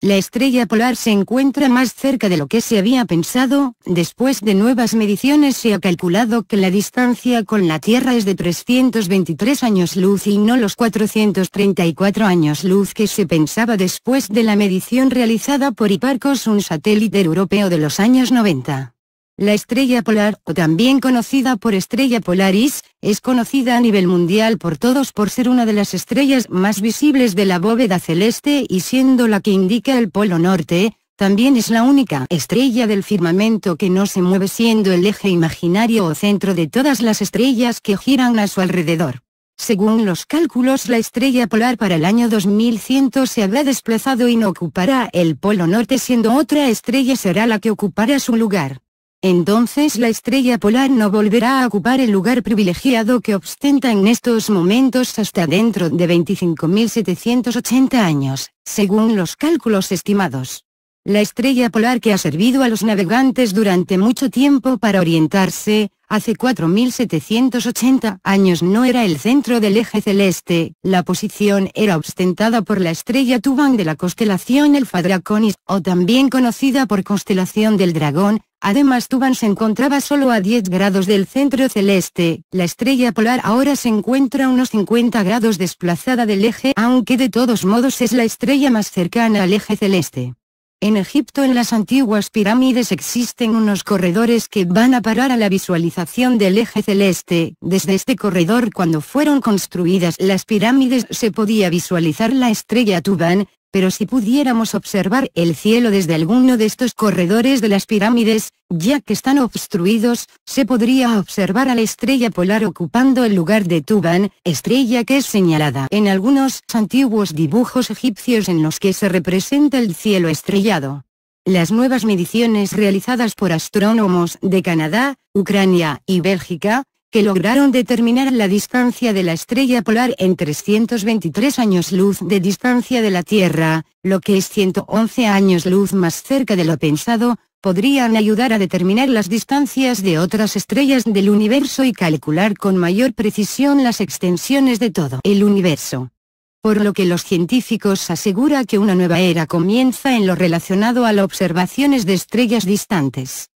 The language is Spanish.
La estrella polar se encuentra más cerca de lo que se había pensado, después de nuevas mediciones se ha calculado que la distancia con la Tierra es de 323 años luz y no los 434 años luz que se pensaba después de la medición realizada por Hipparcos un satélite europeo de los años 90. La estrella polar, o también conocida por estrella polaris, es conocida a nivel mundial por todos por ser una de las estrellas más visibles de la bóveda celeste y siendo la que indica el polo norte, también es la única estrella del firmamento que no se mueve siendo el eje imaginario o centro de todas las estrellas que giran a su alrededor. Según los cálculos la estrella polar para el año 2100 se habrá desplazado y no ocupará el polo norte siendo otra estrella será la que ocupará su lugar. Entonces la estrella polar no volverá a ocupar el lugar privilegiado que ostenta en estos momentos hasta dentro de 25.780 años, según los cálculos estimados. La estrella polar que ha servido a los navegantes durante mucho tiempo para orientarse, hace 4.780 años no era el centro del eje celeste, la posición era ostentada por la estrella Tuban de la constelación Alfa Draconis, o también conocida por constelación del dragón, Además Tuban se encontraba solo a 10 grados del centro celeste, la estrella polar ahora se encuentra a unos 50 grados desplazada del eje aunque de todos modos es la estrella más cercana al eje celeste. En Egipto en las antiguas pirámides existen unos corredores que van a parar a la visualización del eje celeste. Desde este corredor cuando fueron construidas las pirámides se podía visualizar la estrella Tuban, pero si pudiéramos observar el cielo desde alguno de estos corredores de las pirámides, ya que están obstruidos, se podría observar a la estrella polar ocupando el lugar de Tuban, estrella que es señalada en algunos antiguos dibujos egipcios en los que se representa el cielo estrellado. Las nuevas mediciones realizadas por astrónomos de Canadá, Ucrania y Bélgica, que lograron determinar la distancia de la estrella polar en 323 años luz de distancia de la Tierra, lo que es 111 años luz más cerca de lo pensado, podrían ayudar a determinar las distancias de otras estrellas del universo y calcular con mayor precisión las extensiones de todo el universo. Por lo que los científicos aseguran que una nueva era comienza en lo relacionado a las observaciones de estrellas distantes.